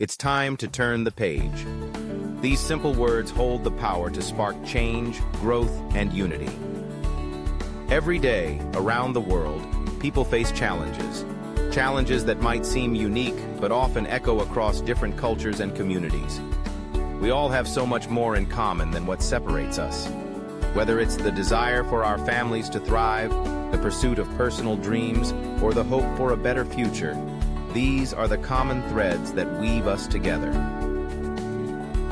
It's time to turn the page. These simple words hold the power to spark change, growth, and unity. Every day, around the world, people face challenges. Challenges that might seem unique, but often echo across different cultures and communities. We all have so much more in common than what separates us. Whether it's the desire for our families to thrive, the pursuit of personal dreams, or the hope for a better future, these are the common threads that weave us together.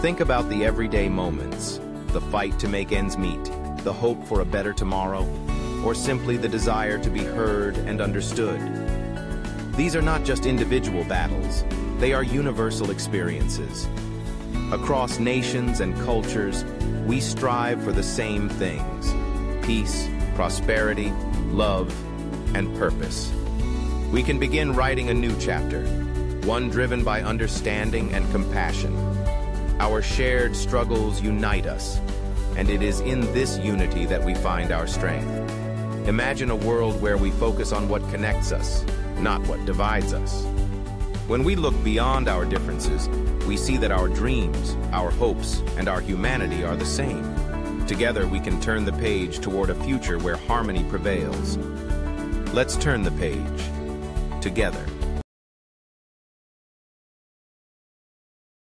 Think about the everyday moments, the fight to make ends meet, the hope for a better tomorrow, or simply the desire to be heard and understood. These are not just individual battles, they are universal experiences. Across nations and cultures, we strive for the same things, peace, prosperity, love, and purpose. We can begin writing a new chapter, one driven by understanding and compassion. Our shared struggles unite us, and it is in this unity that we find our strength. Imagine a world where we focus on what connects us, not what divides us. When we look beyond our differences, we see that our dreams, our hopes, and our humanity are the same. Together we can turn the page toward a future where harmony prevails. Let's turn the page, together.